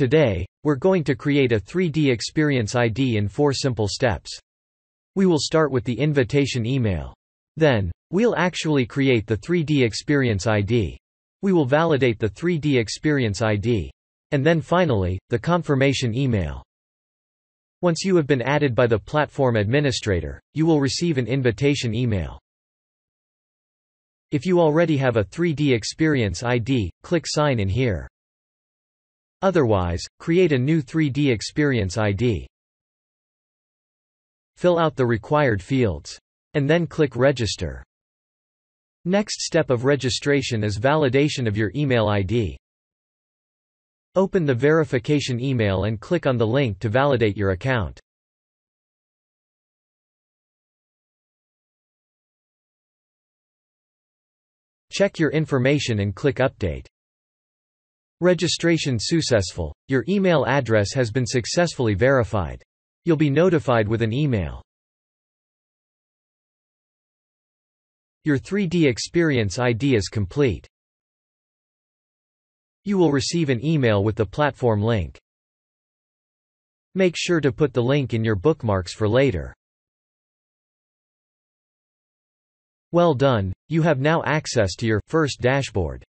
Today, we're going to create a 3D Experience ID in four simple steps. We will start with the invitation email. Then, we'll actually create the 3D Experience ID. We will validate the 3D Experience ID. And then finally, the confirmation email. Once you have been added by the platform administrator, you will receive an invitation email. If you already have a 3D Experience ID, click Sign in here. Otherwise, create a new 3D Experience ID. Fill out the required fields. And then click Register. Next step of registration is validation of your email ID. Open the verification email and click on the link to validate your account. Check your information and click Update. Registration successful. Your email address has been successfully verified. You'll be notified with an email. Your 3D Experience ID is complete. You will receive an email with the platform link. Make sure to put the link in your bookmarks for later. Well done, you have now access to your first dashboard.